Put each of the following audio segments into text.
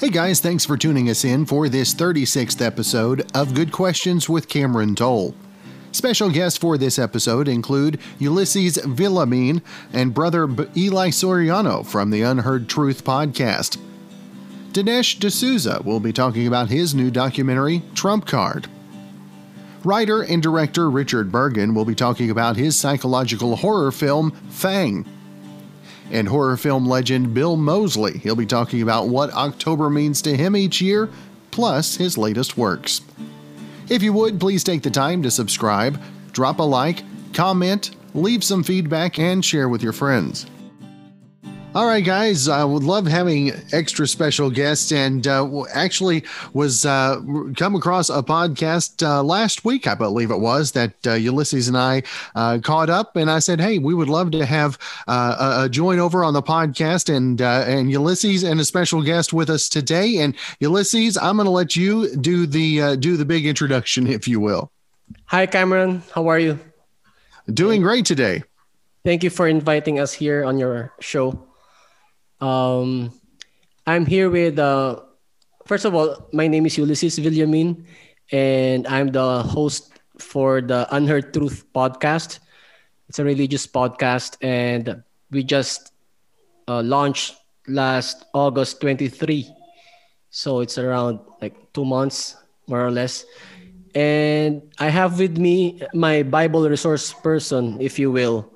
Hey guys, thanks for tuning us in for this 36th episode of Good Questions with Cameron Dole. Special guests for this episode include Ulysses Villamin and brother Eli Soriano from the Unheard Truth podcast. Dinesh D'Souza will be talking about his new documentary, Trump Card. Writer and director Richard Burgin will be talking about his psychological horror film, Fang and horror film legend Bill Moseley. He'll be talking about what October means to him each year, plus his latest works. If you would, please take the time to subscribe, drop a like, comment, leave some feedback, and share with your friends. All right, guys. I would love having extra special guests, and uh, actually was uh, come across a podcast uh, last week, I believe it was, that uh, Ulysses and I uh, caught up, and I said, "Hey, we would love to have uh, a, a join over on the podcast." And and Ulysses and a special guest with us today. And Ulysses, I'm going to let you do the do the big introduction, if you will. Hi, Cameron. How are you? Doing great today. Thank you for inviting us here on your show. Um, I'm here with, uh, first of all, my name is Ulysses Villamin, and I'm the host for the Unheard Truth podcast. It's a religious podcast, and we just uh, launched last August 23. So it's around like two months, more or less. And I have with me my Bible resource person, if you will,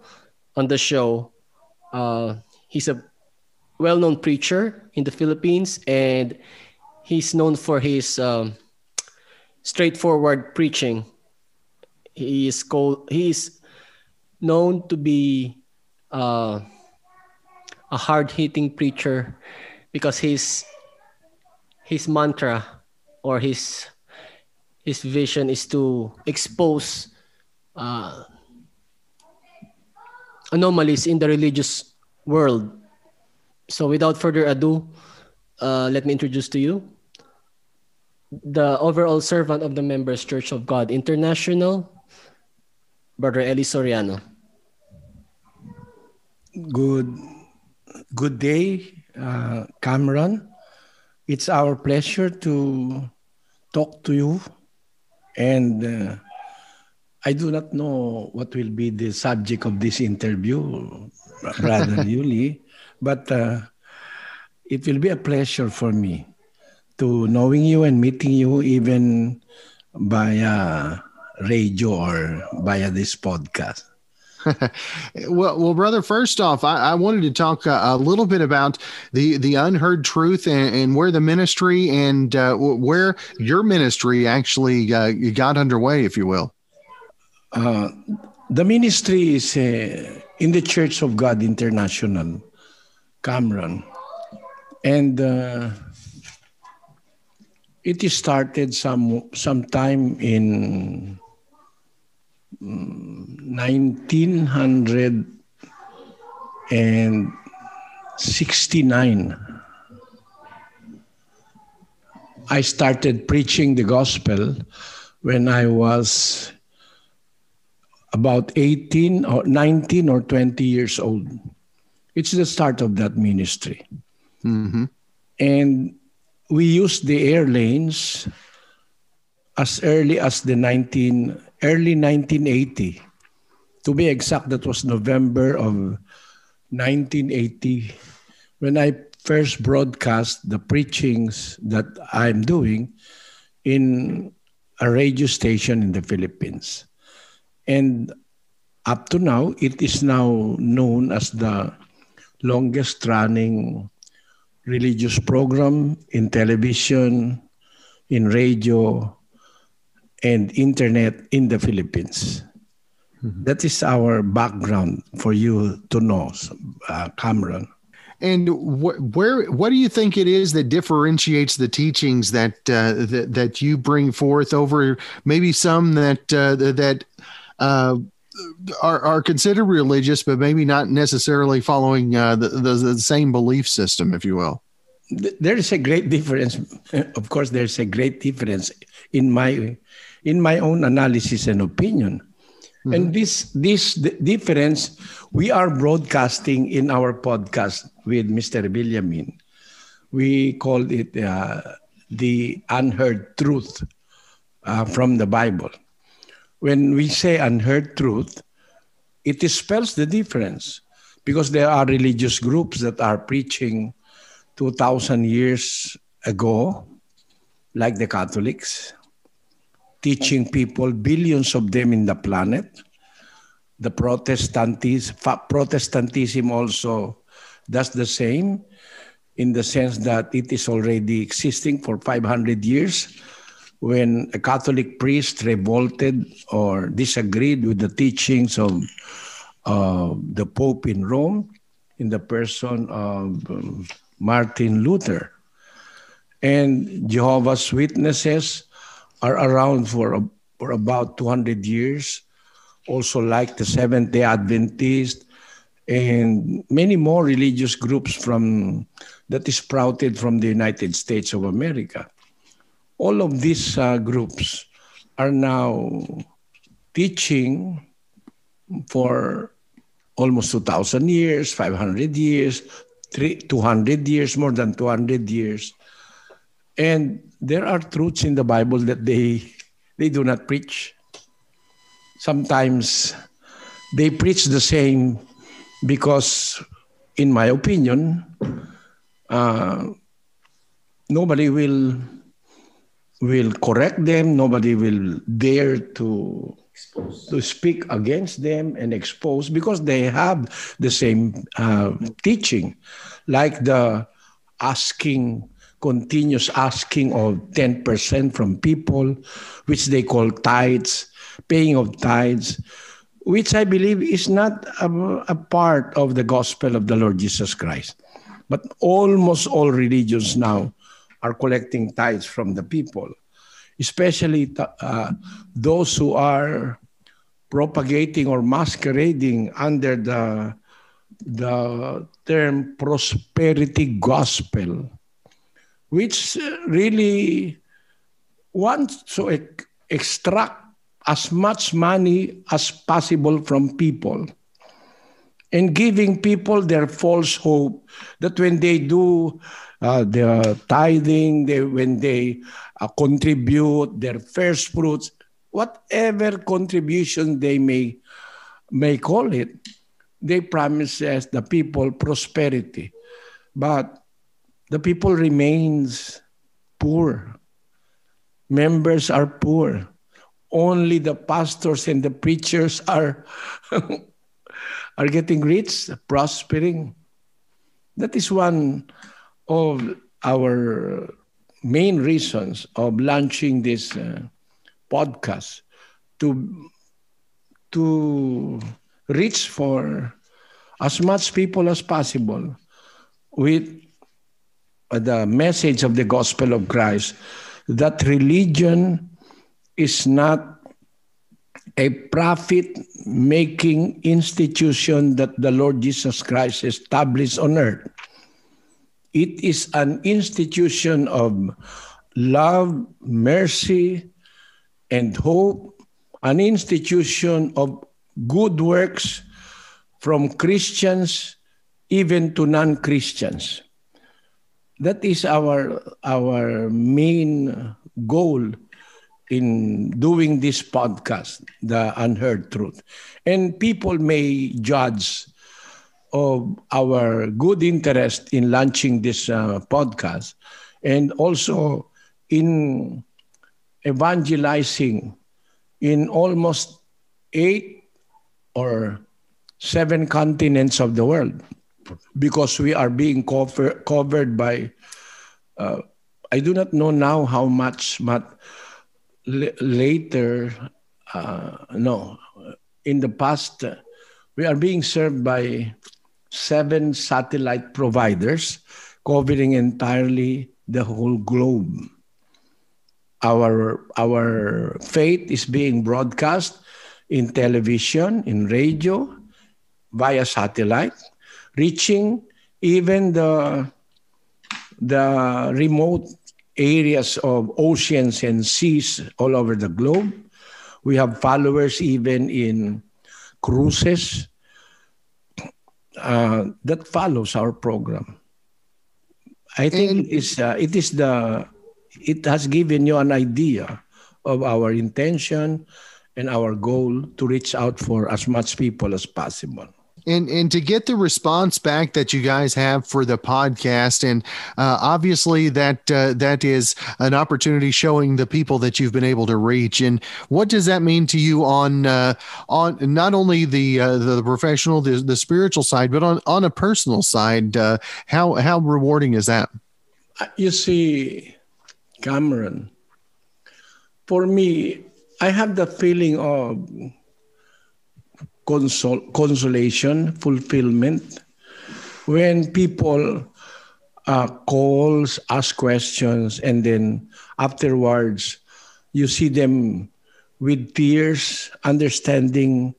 on the show. Uh, he's a well-known preacher in the Philippines, and he's known for his um, straightforward preaching. He is called. He is known to be uh, a hard-hitting preacher because his his mantra or his his vision is to expose uh, anomalies in the religious world so without further ado, uh, let me introduce to you the overall servant of the Members Church of God International, Brother Eli Soriano. Good, good day, uh, Cameron. It's our pleasure to talk to you, and uh, I do not know what will be the subject of this interview, Brother Yuli. But uh, it will be a pleasure for me to knowing you and meeting you even via radio or via this podcast. well, well, brother. First off, I, I wanted to talk uh, a little bit about the the unheard truth and, and where the ministry and uh, where your ministry actually uh, got underway, if you will. Uh, the ministry is uh, in the Church of God International Cameron. And uh, it started some sometime in 1969. I started preaching the gospel when I was about 18 or 19 or 20 years old. It's the start of that ministry. Mm-hmm. And we used the air lanes as early as the 19 early 1980 to be exact that was november of 1980 when i first broadcast the preachings that i'm doing in a radio station in the philippines and up to now it is now known as the longest running religious program in television, in radio, and internet in the Philippines. Mm-hmm. That is our background for you to know, uh, Cameron. And wh- where, what do you think it is that differentiates the teachings that uh, that, that you bring forth over maybe some that uh, that uh, are, are considered religious, but maybe not necessarily following uh, the, the, the same belief system, if you will. There is a great difference. Of course, there's a great difference in my in my own analysis and opinion. Mm-hmm. And this this difference we are broadcasting in our podcast with Mr. Villamin. we called it uh, the unheard truth uh, from the Bible. When we say unheard truth, it spells the difference because there are religious groups that are preaching 2,000 years ago, like the Catholics, teaching people, billions of them in the planet. The Protestantism, Protestantism also does the same in the sense that it is already existing for 500 years when a Catholic priest revolted or disagreed with the teachings of uh, the Pope in Rome in the person of um, Martin Luther. And Jehovah's Witnesses are around for, for about 200 years, also like the Seventh day Adventist and many more religious groups from that is sprouted from the United States of America. All of these uh, groups are now teaching for almost 2,000 years, 500 years, 200 years, more than 200 years. And there are truths in the Bible that they, they do not preach. Sometimes they preach the same because, in my opinion, uh, nobody will will correct them. Nobody will dare to expose. to speak against them and expose because they have the same uh, teaching, like the asking continuous asking of 10% from people, which they call tithes, paying of tithes, which I believe is not a, a part of the gospel of the Lord Jesus Christ. But almost all religions now are collecting tithes from the people, especially uh, those who are propagating or masquerading under the, the term prosperity gospel, which really wants to extract as much money as possible from people and giving people their false hope that when they do uh, the tithing, they, when they uh, contribute their first fruits, whatever contribution they may may call it, they promise the people prosperity, but the people remains poor. Members are poor. Only the pastors and the preachers are are getting rich, prospering. That is one of our main reasons of launching this uh, podcast to to reach for as much people as possible with the message of the gospel of Christ that religion is not a profit making institution that the Lord Jesus Christ established on earth. It is an institution of love, mercy, and hope, an institution of good works from Christians even to non Christians. That is our, our main goal in doing this podcast, The Unheard Truth. And people may judge of our good interest in launching this uh, podcast and also in evangelizing in almost eight or seven continents of the world because we are being cover, covered by uh, i do not know now how much but later, uh, no, in the past, uh, we are being served by seven satellite providers covering entirely the whole globe. Our, our faith is being broadcast in television, in radio, via satellite, reaching even the, the remote areas of oceans and seas all over the globe. We have followers even in cruises uh, that follows our program. I think and, it is uh, it is the it has given you an idea of our intention and our goal to reach out for as much people as possible and and to get the response back that you guys have for the podcast and uh, obviously that uh, that is an opportunity showing the people that you've been able to reach. And what does that mean to you on uh, on not only the uh, the professional the, the spiritual side but on on a personal side uh, how how rewarding is that? You see cameron for me i have the feeling of consol- consolation, fulfillment. When people uh, calls, ask questions, and then afterwards, you see them with tears, understanding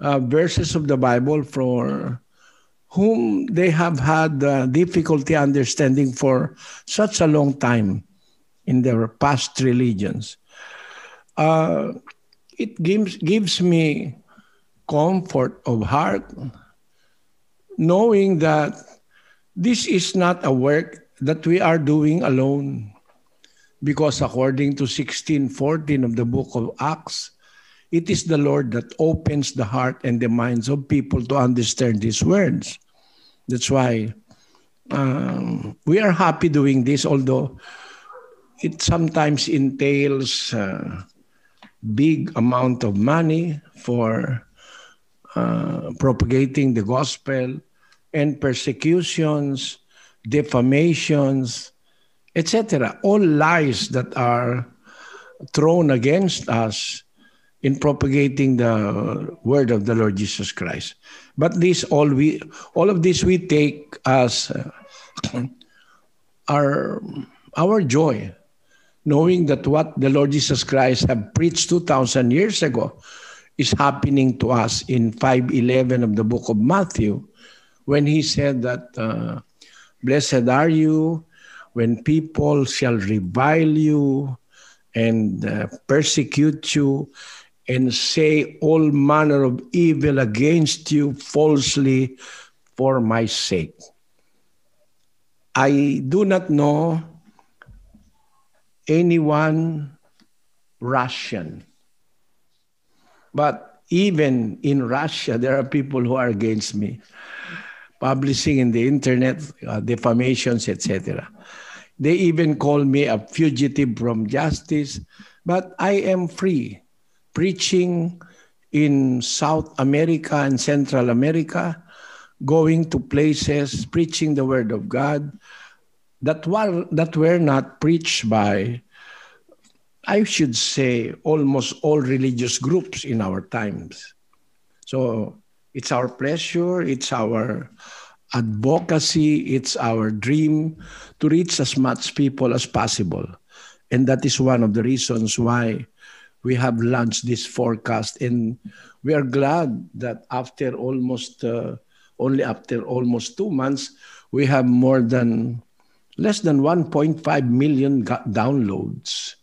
uh, verses of the Bible for whom they have had uh, difficulty understanding for such a long time in their past religions. Uh, it gives gives me comfort of heart, knowing that this is not a work that we are doing alone. Because according to 1614 of the book of Acts, it is the Lord that opens the heart and the minds of people to understand these words. That's why um, we are happy doing this, although it sometimes entails uh, big amount of money for uh, propagating the gospel and persecutions, defamations, etc. All lies that are thrown against us in propagating the word of the Lord Jesus Christ. But this all we all of this we take as uh, our our joy, knowing that what the Lord Jesus Christ have preached two thousand years ago is happening to us in 5.11 of the book of Matthew when he said that, uh, Blessed are you when people shall revile you and uh, persecute you and say all manner of evil against you falsely for my sake. I do not know anyone Russian but even in Russia, there are people who are against me, publishing in the internet, uh, defamations, etc. They even call me a fugitive from justice, but I am free, preaching in South America and Central America, going to places, preaching the word of God that were, that were not preached by I should say, almost all religious groups in our times. So it's our pleasure, it's our advocacy, it's our dream to reach as much people as possible. And that is one of the reasons why we have launched this forecast. And we are glad that after almost, uh, only after almost two months, we have more than less than 1.5 million downloads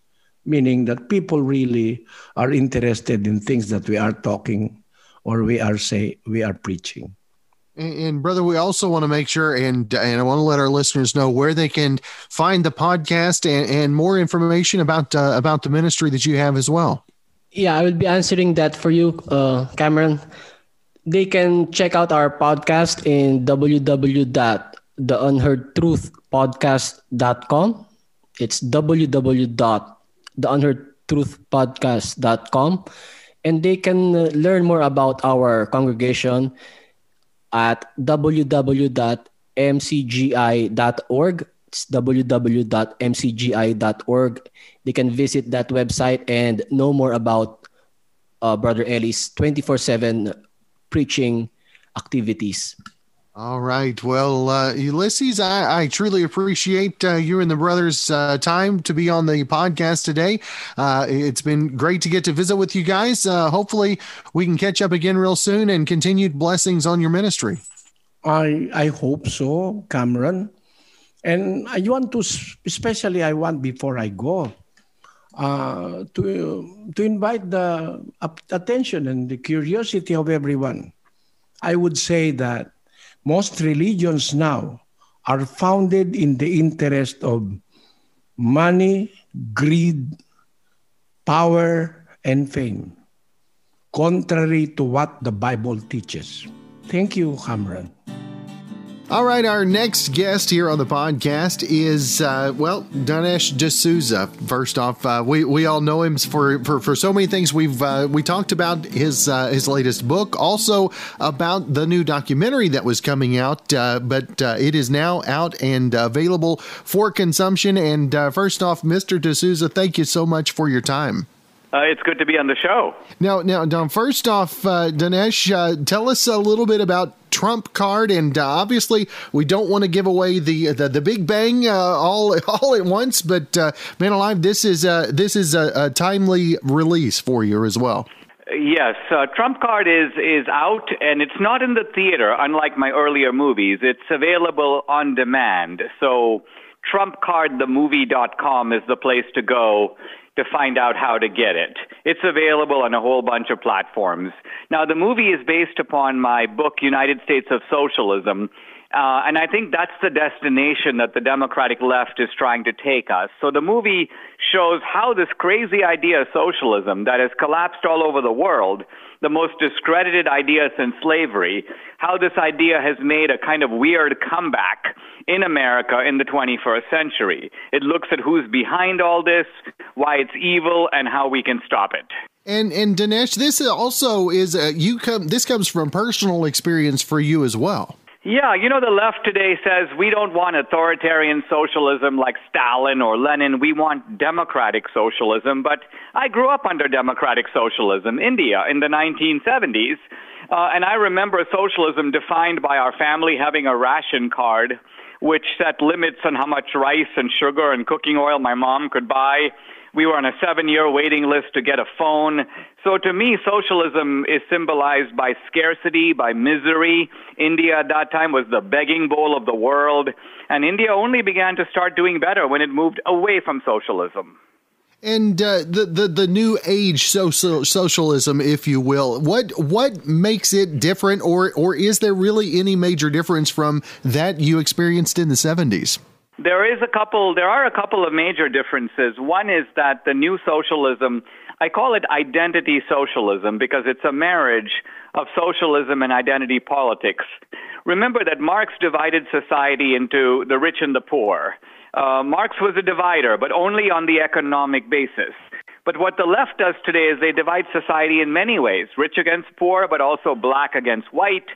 meaning that people really are interested in things that we are talking or we are say we are preaching. And, and brother, we also want to make sure, and and I want to let our listeners know where they can find the podcast and, and more information about uh, about the ministry that you have as well. Yeah, I will be answering that for you, uh, Cameron. They can check out our podcast in www.theunheardtruthpodcast.com. It's www the unheardtruthpodcast.com and they can uh, learn more about our congregation at www.mcgi.org. It's www.mcgi.org. They can visit that website and know more about uh, Brother Ellie's 24 7 preaching activities. All right. Well, uh, Ulysses, I, I truly appreciate uh, you and the brothers' uh, time to be on the podcast today. Uh, it's been great to get to visit with you guys. Uh, hopefully, we can catch up again real soon and continued blessings on your ministry. I I hope so, Cameron. And I want to, especially, I want before I go, uh, to to invite the attention and the curiosity of everyone. I would say that most religions now are founded in the interest of money, greed, power, and fame, contrary to what the Bible teaches. Thank you, Cameron. All right, our next guest here on the podcast is, uh, well, Dinesh D'Souza. First off, uh, we, we all know him for, for, for so many things. We've uh, we talked about his uh, his latest book, also about the new documentary that was coming out, uh, but uh, it is now out and available for consumption. And first off, Mr. D'Souza, thank you so much for your time. Uh, it's good to be on the show. Now, now, Don. First off, uh, Dinesh, uh, tell us a little bit about Trump Card, and uh, obviously, we don't want to give away the the, the Big Bang uh, all all at once. But uh, man alive, this is this is a, a, timely release for you as well. Yes, Trump Card is is out, and it's not in the theater. Unlike my earlier movies, it's available on demand. So. TrumpCardTheMovie.com is the place to go to find out how to get it. It's available on a whole bunch of platforms. Now, the movie is based upon my book, United States of Socialism. Uh, and I think that's the destination that the Democratic left is trying to take us. So the movie shows how this crazy idea of socialism that has collapsed all over the world the most discredited idea since slavery, how this idea has made a kind of weird comeback in America in the 21st century. It looks at who's behind all this, why it's evil, and how we can stop it. And and Dinesh, this also is a, you come. This comes from personal experience for you as well. Yeah, you know, the left today says we don't want authoritarian socialism like Stalin or Lenin. We want democratic socialism. But I grew up under democratic socialism, India, in the 1970s. Uh, and I remember socialism defined by our family having a ration card, which set limits on how much rice and sugar and cooking oil my mom could buy. We were on a seven year waiting list to get a phone. So to me, socialism is symbolized by scarcity, by misery. India at that time was the begging bowl of the world. And India only began to start doing better when it moved away from socialism. And uh, the, the the new age social socialism, if you will, what what makes it different, or or is there really any major difference from that you experienced in the seventies? There is a couple. There are a couple of major differences. One is that the new socialism, I call it identity socialism because it's a marriage of socialism and identity politics. Remember that Marx divided society into the rich and the poor. Uh, Marx was a divider, but only on the economic basis. But what the left does today is they divide society in many ways rich against poor, but also black against white,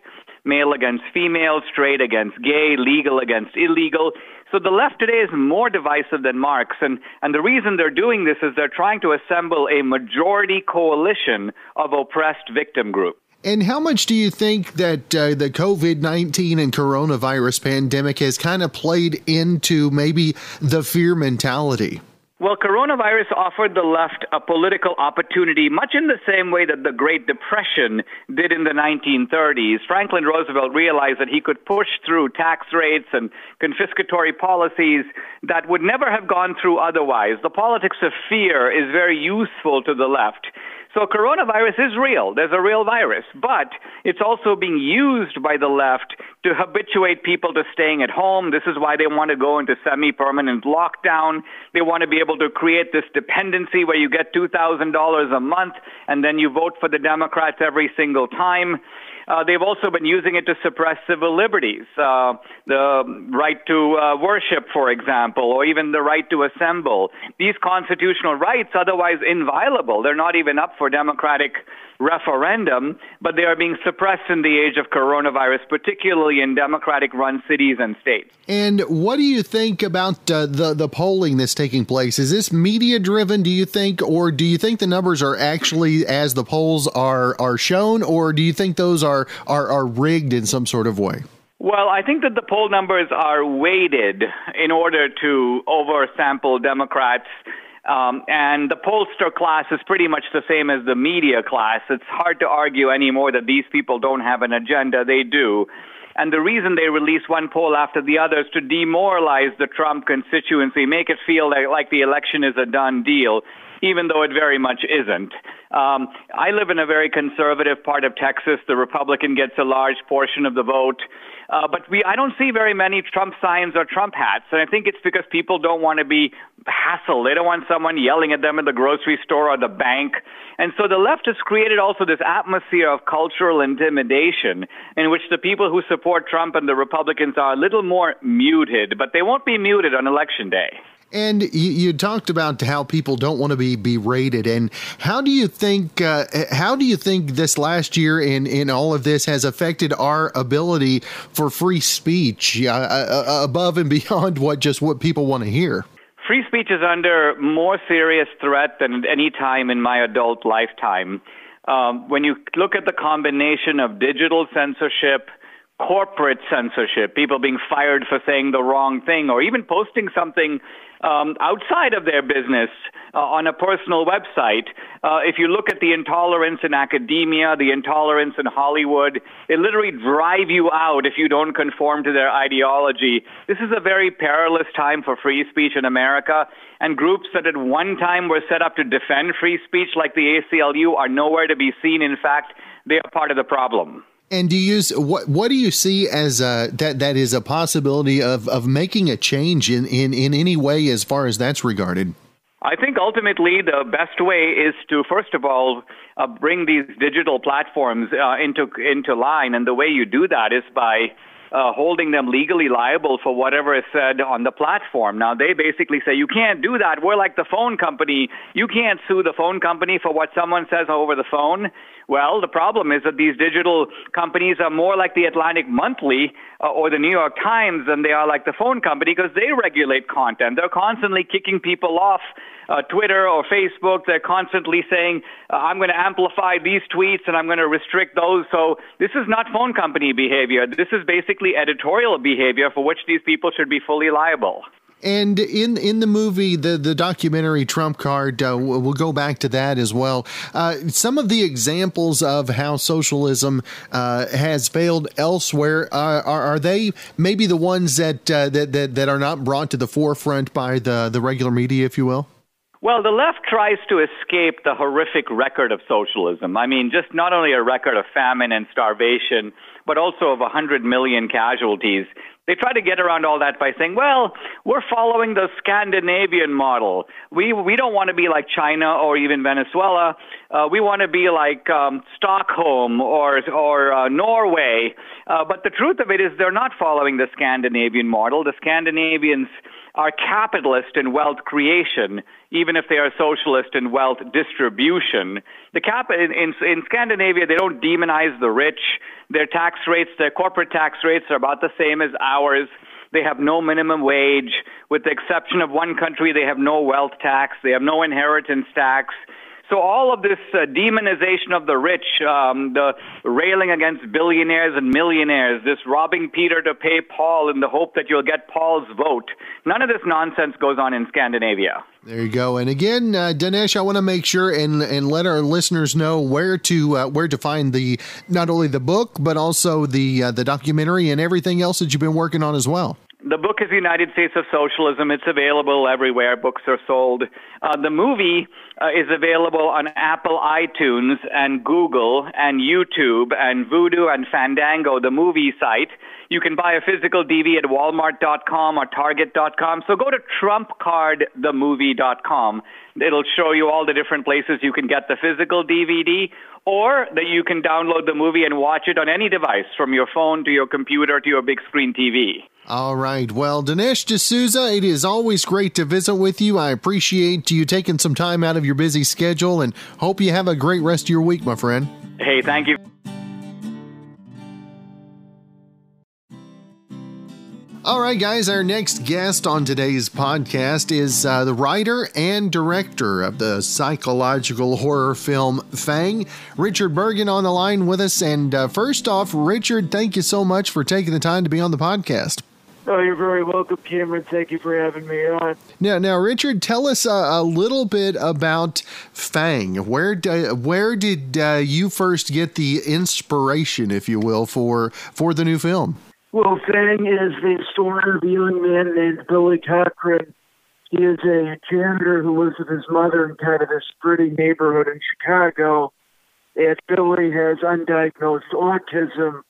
male against female, straight against gay, legal against illegal. So the left today is more divisive than Marx. And, and the reason they're doing this is they're trying to assemble a majority coalition of oppressed victim groups. And how much do you think that uh, the COVID 19 and coronavirus pandemic has kind of played into maybe the fear mentality? Well, coronavirus offered the left a political opportunity, much in the same way that the Great Depression did in the 1930s. Franklin Roosevelt realized that he could push through tax rates and confiscatory policies that would never have gone through otherwise. The politics of fear is very useful to the left. So coronavirus is real. There's a real virus, but it's also being used by the left to habituate people to staying at home. This is why they want to go into semi-permanent lockdown. They want to be able to create this dependency where you get $2,000 a month and then you vote for the Democrats every single time. Uh, they've also been using it to suppress civil liberties, uh, the right to uh, worship, for example, or even the right to assemble. These constitutional rights, otherwise inviolable, they're not even up for democratic referendum, but they are being suppressed in the age of coronavirus, particularly in Democratic run cities and states. And what do you think about uh, the, the polling that's taking place? Is this media driven, do you think, or do you think the numbers are actually as the polls are, are shown, or do you think those are, are, are rigged in some sort of way? Well, I think that the poll numbers are weighted in order to oversample Democrats um, and the pollster class is pretty much the same as the media class. It's hard to argue anymore that these people don't have an agenda. They do. And the reason they release one poll after the other is to demoralize the Trump constituency, make it feel like, like the election is a done deal. Even though it very much isn't. Um, I live in a very conservative part of Texas. The Republican gets a large portion of the vote. Uh, but we, I don't see very many Trump signs or Trump hats, and I think it's because people don't want to be hassled. They don't want someone yelling at them at the grocery store or the bank. And so the left has created also this atmosphere of cultural intimidation in which the people who support Trump and the Republicans are a little more muted, but they won't be muted on election day. And you, you, talked about how people don't want to be berated, and how do you think uh, how do you think this last year in in all of this has affected our ability for free speech uh, uh, uh above and beyond what just what people want to hear? Free speech is under more serious threat than at any time in my adult lifetime. Um, when you look at the combination of digital censorship, corporate censorship, people being fired for saying the wrong thing, or even posting something um, outside of their business uh, on a personal website. Uh, if you look at the intolerance in academia, the intolerance in Hollywood, they literally drive you out if you don't conform to their ideology. This is a very perilous time for free speech in America, and groups that at one time were set up to defend free speech, like the ACLU, are nowhere to be seen. In fact, they are part of the problem. And do you what? What do you see as a, that? That is a possibility of, of making a change in, in, in any way as far as that's regarded. I think ultimately the best way is to first of all uh, bring these digital platforms uh, into into line, and the way you do that is by uh, holding them legally liable for whatever is said on the platform. Now, they basically say, you can't do that. We're like the phone company. You can't sue the phone company for what someone says over the phone. Well, the problem is that these digital companies are more like the Atlantic Monthly uh, or the New York Times than they are like the phone company because they regulate content. They're constantly kicking people off uh, Twitter or Facebook. They're constantly saying, uh, I'm going to amplify these tweets and I'm going to restrict those. So this is not phone company behavior. This is basically editorial behavior for which these people should be fully liable. And in in the movie, the the documentary Trump Card, uh, we'll go back to that as well. Uh, some of the examples of how socialism uh, has failed elsewhere are, are they maybe the ones that, uh, that that that are not brought to the forefront by the the regular media, if you will? Well, the left tries to escape the horrific record of socialism. I mean, just not only a record of famine and starvation, but also of 100 million casualties. They try to get around all that by saying, well, we're following the Scandinavian model. We, we don't want to be like China or even Venezuela. Uh, we want to be like um, Stockholm or, or uh, Norway. Uh, but the truth of it is they're not following the Scandinavian model. The Scandinavians are capitalist in wealth creation, even if they are socialist in wealth distribution. The cap in, in, in Scandinavia, they don't demonize the rich. Their tax rates, their corporate tax rates, are about the same as ours. They have no minimum wage. With the exception of one country, they have no wealth tax. They have no inheritance tax. So all of this uh, demonization of the rich, um, the railing against billionaires and millionaires, this robbing Peter to pay Paul in the hope that you'll get Paul's vote, none of this nonsense goes on in Scandinavia. There you go. And again, uh, Dinesh, I want to make sure and and let our listeners know where to uh, where to find the not only the book but also the uh, the documentary and everything else that you've been working on as well. The book is United States of Socialism. It's available everywhere books are sold. Uh, the movie uh, is available on Apple iTunes and Google and YouTube and Vudu and Fandango, the movie site. You can buy a physical DVD at walmart.com or target.com. So go to trumpcardthemovie.com. It'll show you all the different places you can get the physical DVD or that you can download the movie and watch it on any device from your phone to your computer to your big screen TV. All right. Well, Dinesh D'Souza, it is always great to visit with you. I appreciate you taking some time out of your busy schedule and hope you have a great rest of your week, my friend. Hey, thank you. All right, guys, our next guest on today's podcast is uh, the writer and director of the psychological horror film Fang, Richard Burgin, on the line with us. And uh, first off, Richard, thank you so much for taking the time to be on the podcast. Oh, you're very welcome, Cameron. Thank you for having me on. Now, now, Richard, tell us a, a little bit about Fang. Where do, where did uh, you first get the inspiration, if you will, for for the new film? Well, Fang is the story of a young man named Billy Cochran he is a janitor who lives with his mother in kind of this pretty neighborhood in Chicago. And Billy has undiagnosed autism,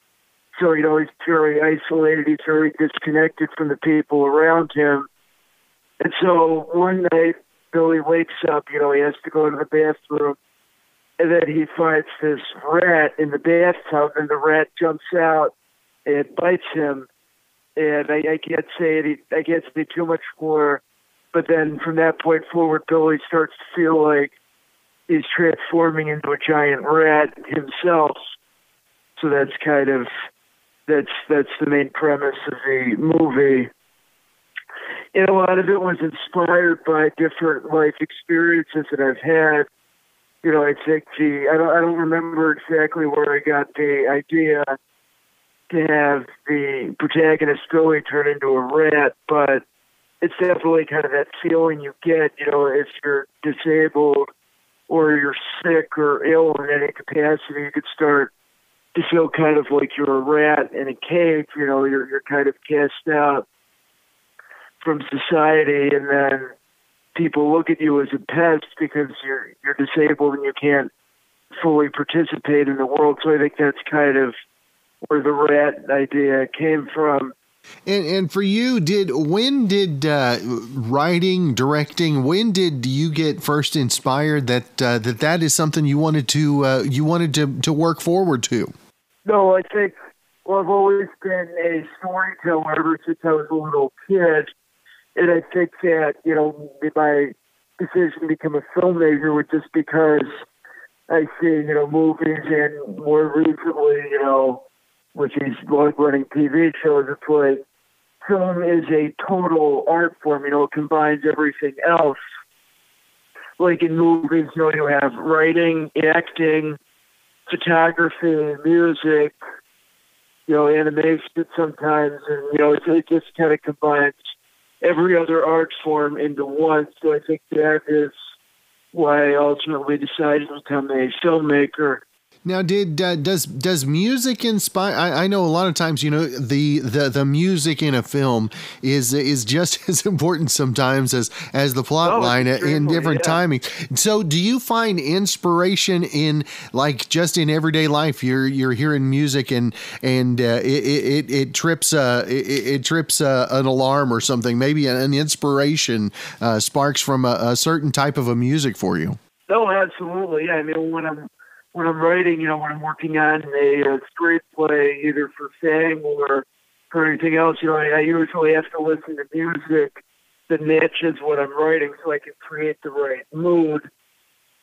so he's very isolated. He's very disconnected from the people around him. And so one night, Billy wakes up. You know, he has to go to the bathroom, and then he finds this rat in the bathtub, and the rat jumps out and bites him. And I, I can't say any, I can't say too much more. But then from that point forward, Billy starts to feel like he's transforming into a giant rat himself. So that's kind of that's that's the main premise of the movie. And a lot of it was inspired by different life experiences that I've had. You know, I think the I don't I don't remember exactly where I got the idea to have the protagonist Billy turn into a rat, but it's definitely kind of that feeling you get, you know, if you're disabled or you're sick or ill in any capacity, you could start to feel kind of like you're a rat in a cage, you know, you're you're kind of cast out from society and then people look at you as a pest because you're you're disabled and you can't fully participate in the world. So I think that's kind of where the rat idea came from. And and for you, did when did uh, writing, directing, when did you get first inspired that uh, that that is something you wanted to uh, you wanted to to work forward to? No, I think well, I've always been a storyteller ever since I was a little kid, and I think that you know my decision to become a filmmaker was just because I see you know movies and more recently you know which is like running TV shows. It's like film is a total art form. You know, it combines everything else. Like in movies, you know, you have writing, acting, photography, music, you know, animation sometimes, and you know, it, it just kind of combines every other art form into one. So I think that is why I ultimately decided to become a filmmaker now, did uh, does does music inspire? I, I, know a lot of times, you know, the, the the music in a film is is just as important sometimes as as the plot oh, line in different yeah. timing. So, do you find inspiration in like just in everyday life? You're you're hearing music and and uh, it, it, it trips uh it, it trips uh, an alarm or something. Maybe an, inspiration uh, sparks from a, a certain type of a music for you. Oh, absolutely. Yeah, I mean, when I'm when I'm writing, you know, when I'm working on a, a screenplay, either for Fang or for anything else, you know, I, I usually have to listen to music that matches what I'm writing so I can create the right mood.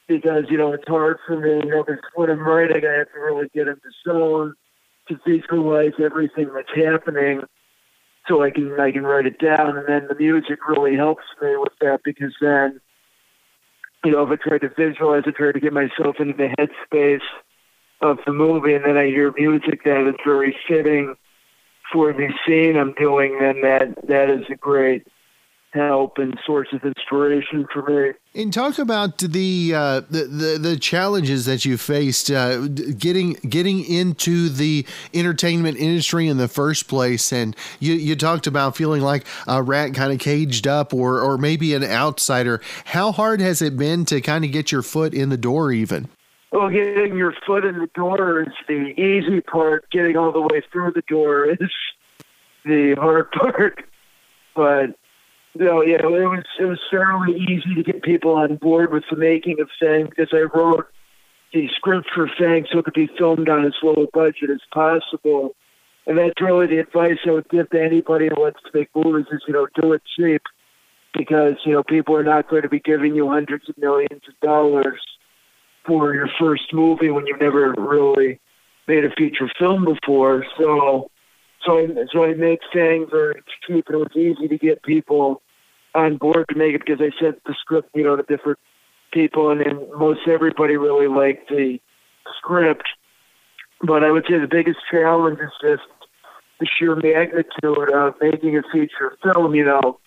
Because, you know, it's hard for me, you know, because when I'm writing, I have to really get into zone to visualize everything that's happening so I can I can write it down and then the music really helps me with that because then you know, if I try to visualize, I try to get myself into the headspace of the movie, and then I hear music that is very fitting for the scene I'm doing, then that that is a great help and source of inspiration for me. And talk about the uh, the, the, the challenges that you faced uh, getting getting into the entertainment industry in the first place, and you, you talked about feeling like a rat kind of caged up, or or maybe an outsider. How hard has it been to kind of get your foot in the door, even? Well, getting your foot in the door is the easy part. Getting all the way through the door is the hard part. But no, yeah, it was it was fairly easy to get people on board with the making of Fang because I wrote the script for Fang so it could be filmed on as low a budget as possible. And that's really the advice I would give to anybody who wants to make movies is, you know, do it cheap because, you know, people are not going to be giving you hundreds of millions of dollars for your first movie when you've never really made a feature film before. So so I, so I made Fang very cheap, and it was easy to get people on board to make it because I sent the script, you know, to different people, and then most everybody really liked the script. But I would say the biggest challenge is just the sheer magnitude of making a feature film. You know,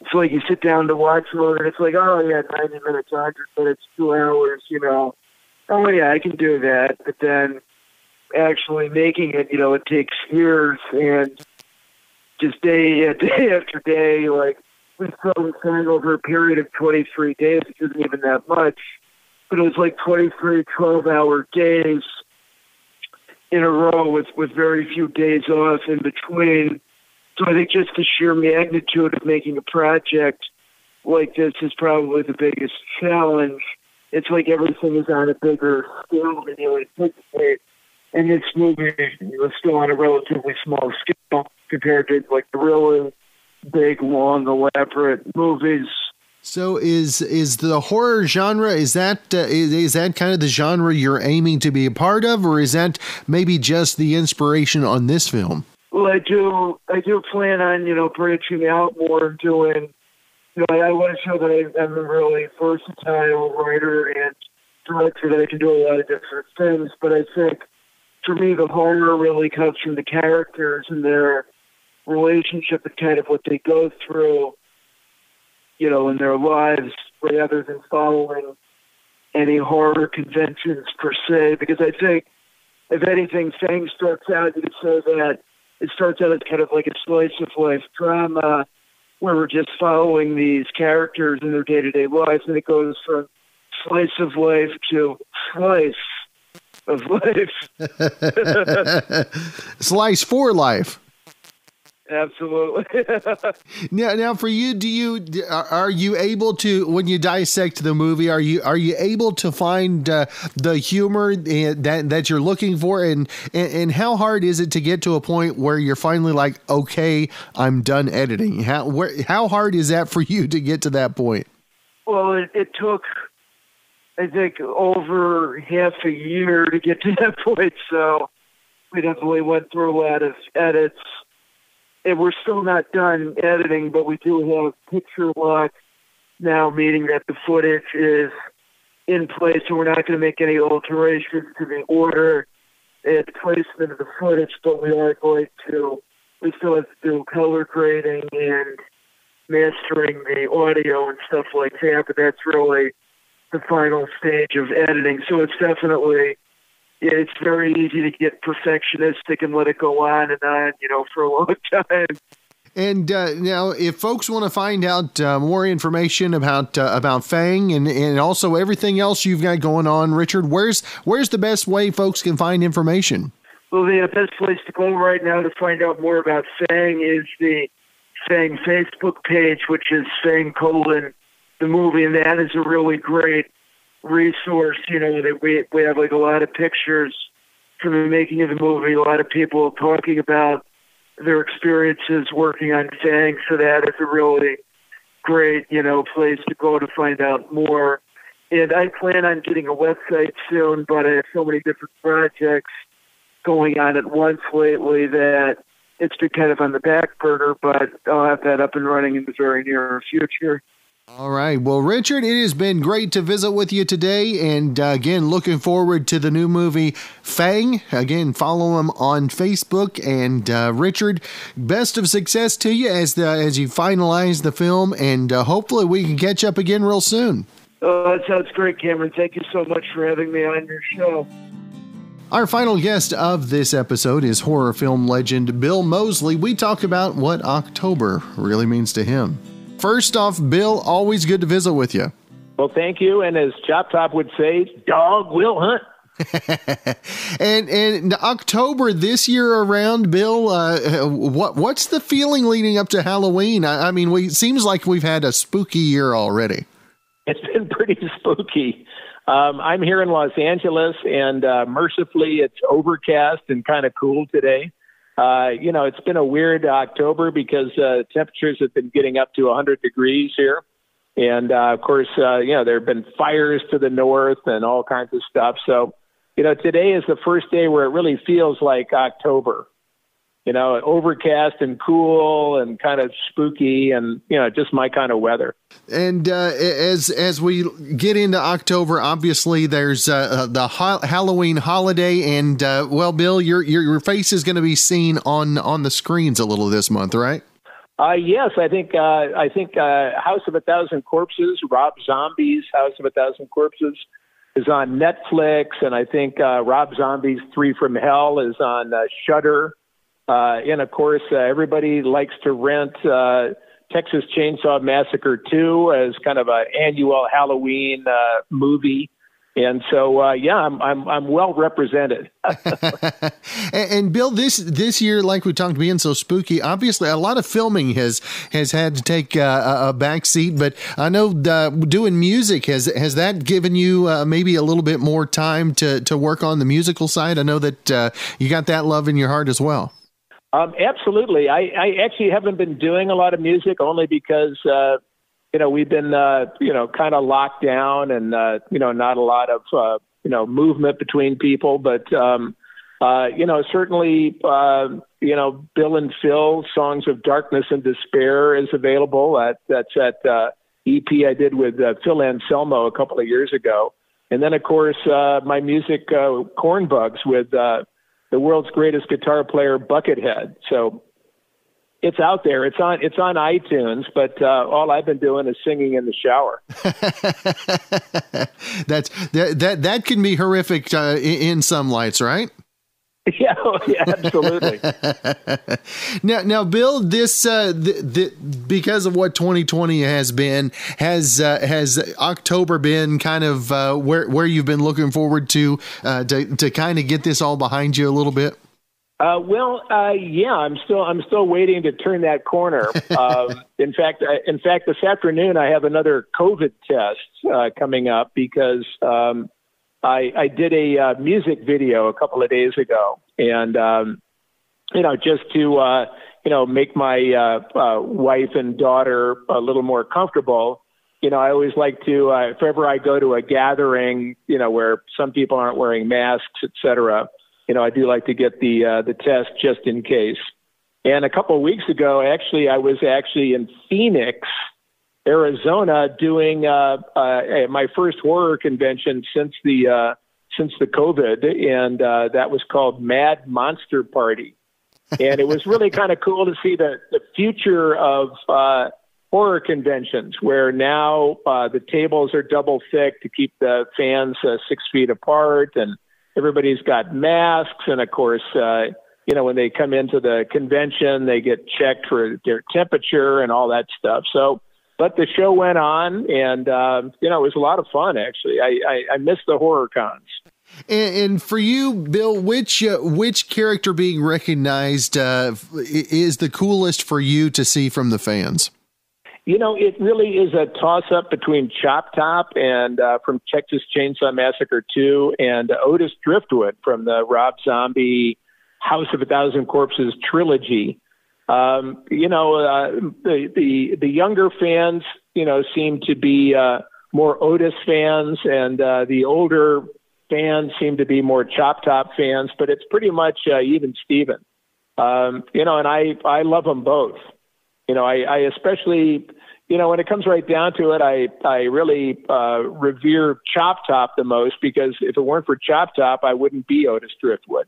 it's like you sit down to watch one, and it's like, oh yeah, ninety minutes, hundred minutes, two hours. You know, oh yeah, I can do that. But then actually making it, you know, it takes years and just day day after day, like we filmed Fang over a period of 23 days, which isn't even that much, but it was like 23 12 hour days in a row with, with very few days off in between. So I think just the sheer magnitude of making a project like this is probably the biggest challenge. It's like everything is on a bigger scale than you anticipate. And this movie was still on a relatively small scale compared to like the really big, long, elaborate movies. So is is the horror genre is that uh, is, is that kind of the genre you're aiming to be a part of, or is that maybe just the inspiration on this film? Well, I do I do plan on you know branching out more, doing you know I, I want to show that I, I'm a really versatile writer and director that I can do a lot of different things. But I think for me, the horror really comes from the characters and their relationship and kind of what they go through, you know, in their lives rather than following any horror conventions per se. Because I think, if anything, Fang starts out, you could say that it starts out as kind of like a slice of life drama where we're just following these characters in their day to day lives, and it goes from slice of life to slice of life. Slice for life. Absolutely. Now, now for you, do you are you able to when you dissect the movie? Are you are you able to find uh, the humor that that you're looking for, and, and and how hard is it to get to a point where you're finally like, okay, I'm done editing? How where how hard is that for you to get to that point? well, it, it took, I think, over half a year to get to that point. So we definitely went through a lot of edits. And we're still not done editing, but we do have picture lock now, meaning that the footage is in place, and we're not going to make any alterations to the order and placement of the footage, but we are going to, we still have to do color grading and mastering the audio and stuff like that, but that's really the final stage of editing. So it's definitely, yeah, it's very easy to get perfectionistic and let it go on and on, you know, for a long time. And uh, now, if folks want to find out uh, more information about uh, about Fang and, and also everything else you've got going on, Richard, where's where's the best way folks can find information? Well, the best place to go right now to find out more about Fang is the Fang Facebook page, which is Fang colon the movie, and that is a really great resource. You know that we we have like a lot of pictures from the making of the movie, a lot of people talking about their experiences working on Fang, so that is a really great you know place to go to find out more. And I plan on getting a website soon, but I have so many different projects going on at once lately that it's been kind of on the back burner, but I'll have that up and running in the very near future. All right. Well, Richard, it has been great to visit with you today. And uh, again, looking forward to the new movie Fang. Again, follow him on Facebook. And uh, Richard, best of success to you as the as you finalize the film. And uh, hopefully we can catch up again real soon. Oh, that sounds great, Cameron. Thank you so much for having me on your show. Our final guest of this episode is horror film legend Bill Moseley. We talk about what October really means to him. First off, Bill, always good to visit with you. Well, thank you. And as Chop Top would say, dog will hunt. and and October this year around, Bill, uh, what what's the feeling leading up to Halloween? I, I mean, we it seems like we've had a spooky year already. It's been pretty spooky. Um, I'm here in Los Angeles, and uh, mercifully, it's overcast and kind of cool today. Uh, you know, it's been a weird October because uh, temperatures have been getting up to 100 degrees here. And uh, of course, uh, you know, there have been fires to the north and all kinds of stuff. So, you know, today is the first day where it really feels like October. You know, overcast and cool and kind of spooky and, you know, just my kind of weather. And uh, as as we get into October, obviously there's uh, the ho- Halloween holiday, and uh, well, Bill, your your, your face is going to be seen on on the screens a little this month, right? Uh, yes, I think uh, I think uh, House of a Thousand Corpses, Rob Zombie's House of a Thousand Corpses, is on Netflix, and I think uh, Rob Zombie's Three from Hell is on uh, Shudder. Uh, and of course, uh, everybody likes to rent uh, Texas Chainsaw Massacre 2 as kind of an annual Halloween uh, movie. And so, uh, yeah, I'm, I'm, I'm well represented. and, and, Bill, this this year, like we talked, being so spooky, obviously a lot of filming has has had to take uh, a back seat. But I know uh, doing music has has that given you uh, maybe a little bit more time to to work on the musical side. I know that uh, you got that love in your heart as well. Um, absolutely. I, I actually haven't been doing a lot of music only because, uh, you know, we've been, uh, you know, kind of locked down and, uh, you know, not a lot of, uh, you know, movement between people. But, um, uh, you know, certainly, uh, you know, Bill and Phil, Songs of Darkness and Despair is available. At, that's at uh, EP I did with uh, Phil Anselmo a couple of years ago. And then, of course, uh, my music, uh, Cornbugs, with, uh, the world's greatest guitar player, Buckethead. So it's out there. It's on it's on iTunes, but uh, all I've been doing is singing in the shower. That's that that that can be horrific uh, in some lights, right? Yeah, yeah, absolutely. now, now, Bill, this uh, th- th- because of what 2020 has been, has uh, has October been kind of uh, where where you've been looking forward to uh, to to kind of get this all behind you a little bit? Uh, well, uh, yeah, I'm still I'm still waiting to turn that corner. Um, in fact, in fact, this afternoon I have another COVID test coming up because. Um, I, I did a uh, music video a couple of days ago, and um, you know, just to uh, you know make my uh, uh, wife and daughter a little more comfortable. You know, I always like to, uh, if ever I go to a gathering, you know, where some people aren't wearing masks, et cetera, you know, I do like to get the uh, the test just in case. And a couple of weeks ago, actually, I was actually in Phoenix Arizona doing uh, uh, my first horror convention since the uh, since the COVID, and uh, that was called Mad Monster Party, and it was really kind of cool to see the the future of uh, horror conventions, where now uh, the tables are double thick to keep the fans uh, six feet apart, and everybody's got masks, and of course. Uh, you know, when they come into the convention, they get checked for their temperature and all that stuff. So, but the show went on, and uh, you know it was a lot of fun. Actually, I I, I miss the horror cons. And, and for you, Bill, which uh, which character being recognized uh, is the coolest for you to see from the fans? You know, it really is a toss up between Chop Top and uh, from Texas Chainsaw Massacre 2 and Otis Driftwood from the Rob Zombie House of a Thousand Corpses trilogy. Um, you know, uh, the, the the younger fans, you know, seem to be uh, more Otis fans, and uh, the older fans seem to be more Chop Top fans. But it's pretty much uh, even Steven. Um, you know, and I I love them both. You know, I, I especially, you know, when it comes right down to it, I I really uh, revere Chop Top the most because if it weren't for Chop Top, I wouldn't be Otis Driftwood.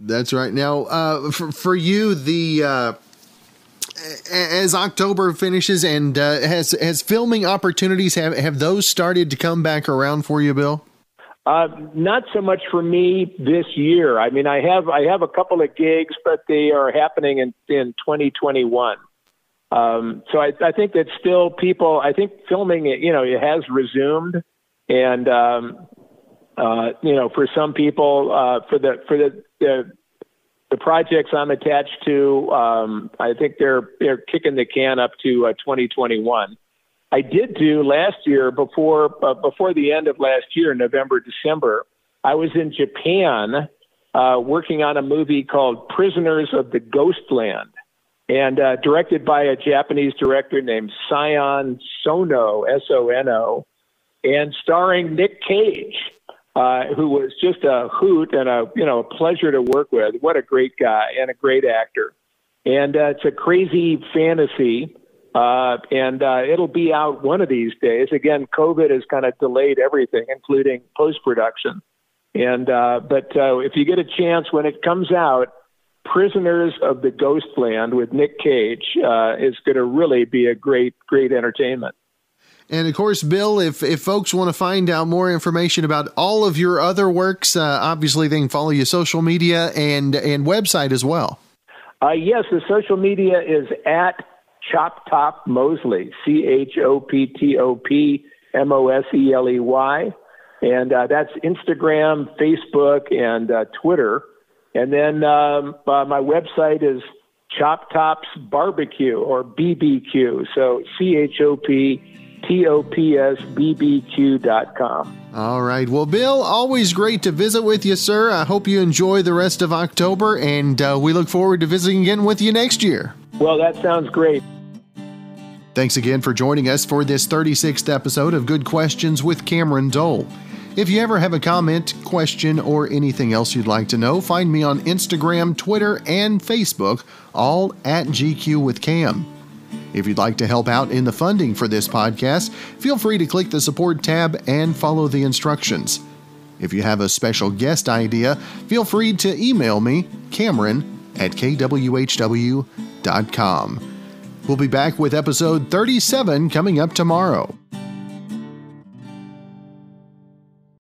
That's right. Now, uh, for, for you, the uh, as October finishes and uh, has has filming opportunities have have those started to come back around for you, Bill? Uh, not so much for me this year. I mean, I have I have a couple of gigs, but they are happening in in 2021. Um, so I, I think that still people. I think filming, you know, it has resumed, and um, uh, you know, for some people, uh, for the for the, the the projects I'm attached to, um, I think they're they're kicking the can up to uh, 2021. I did do last year before uh, before the end of last year, November December. I was in Japan uh, working on a movie called Prisoners of the Ghostland, and uh, directed by a Japanese director named Sion Sono, S O N O, and starring Nick Cage uh, who was just a hoot and a you know a pleasure to work with. What a great guy and a great actor. And uh, it's a crazy fantasy, uh, and uh, it'll be out one of these days. Again, COVID has kind of delayed everything, including post production. And uh, but uh, if you get a chance when it comes out, Prisoners of the Ghostland with Nick Cage uh, is going to really be a great, great entertainment. And of course, Bill, if, if folks want to find out more information about all of your other works, uh, obviously they can follow you social media and, and website as well. Uh, yes, the social media is at Chop Top Moseley, C H O P T O P M O S E L E Y. And uh, that's Instagram, Facebook, and uh, Twitter. And then um, uh, my website is Chop Tops Barbecue or BBQ. So C H O P T O P S B B Q dot com. All right. Well, Bill, always great to visit with you, sir. I hope you enjoy the rest of October, and uh, we look forward to visiting again with you next year. Well, that sounds great. Thanks again for joining us for this 36th episode of Good Questions with Cameron Dole. If you ever have a comment, question, or anything else you'd like to know, find me on Instagram, Twitter, and Facebook, all at GQ with Cam. If you'd like to help out in the funding for this podcast, feel free to click the support tab and follow the instructions. If you have a special guest idea, feel free to email me, Cameron at kwhw.com. We'll be back with episode 37 coming up tomorrow.